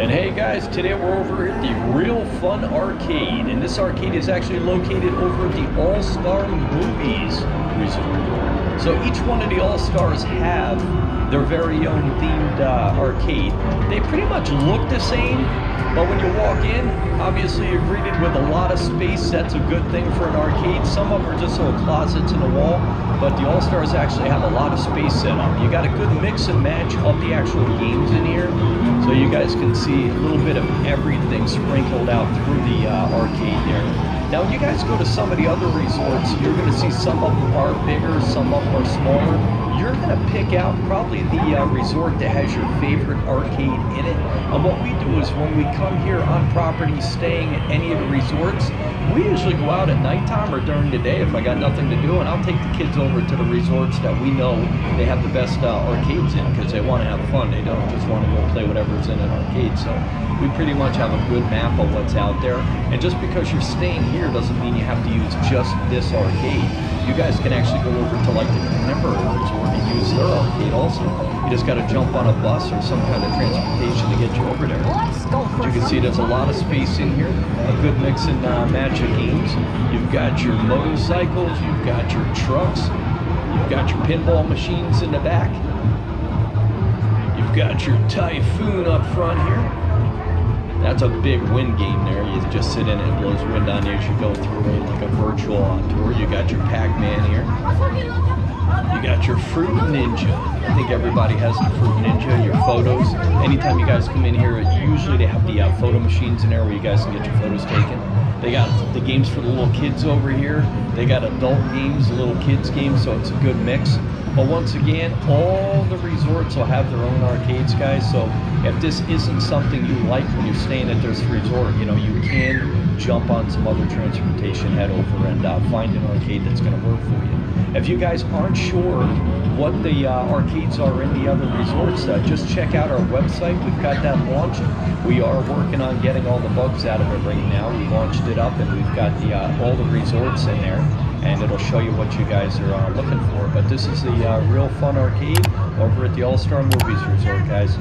And hey guys, today we're over at the Reel Fun Arcade, and this arcade is actually located over at the All Star Movies Resort. So each one of the All Stars have their very own themed uh, arcade. They pretty much look the same, but when you walk in, obviously you're greeted with a lot of space. That's a good thing for an arcade. Some of them are just little closets in the wall, but the All Stars actually have a lot of space set up. You got a good mix and match of the actual games in here, so you guys can see a little bit of everything sprinkled out through the uh, arcade there. Now, when you guys go to some of the other resorts, you're going to see some of them are bigger, some of them are smaller you're going to pick out probably the uh, resort that has your favorite arcade in it. And what we do is when we come here on property staying at any of the resorts, we usually go out at nighttime or during the day if I got nothing to do, and I'll take the kids over to the resorts that we know they have the best uh, arcades in because they want to have fun. They don't just want to go play whatever's in an arcade. So we pretty much have a good map of what's out there. And just because you're staying here doesn't mean you have to use just this arcade. You guys can actually go over to like the Contemporary Resort to use their arcade also. You just got to jump on a bus or some kind of transportation to get you over there. You can see there's a lot of space in here, a good mix and uh, match of games. You've got your motorcycles, you've got your trucks, you've got your pinball machines in the back. You've got your Typhoon up front here. That's a big wind game there. You just sit in it, it blows wind on you as you go through it like a virtual on tour. You got your Pac-Man here. You got your Fruit Ninja. I think everybody has the Fruit Ninja, your photos. Anytime you guys come in here, usually they have the uh, photo machines in there where you guys can get your photos taken. They got the games for the little kids over here. They got adult games, little kids games, so it's a good mix. But once again, all the resorts will have their own arcades, guys. So if this isn't something you like when you're staying at this resort, you know, you can jump on some other transportation, head over and uh, find an arcade that's going to work for you. If you guys aren't sure what the uh, arcades are in the other resorts, uh, just check out our website. We've got that launched. We are working on getting all the bugs out of it right now. We launched it up and we've got the uh, all the resorts in there and it'll show you what you guys are uh, looking for. But this is the uh, Reel Fun Arcade over at the All-Star Movies Resort, guys.